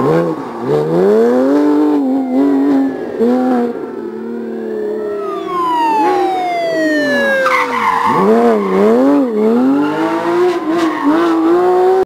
Mm-hmm.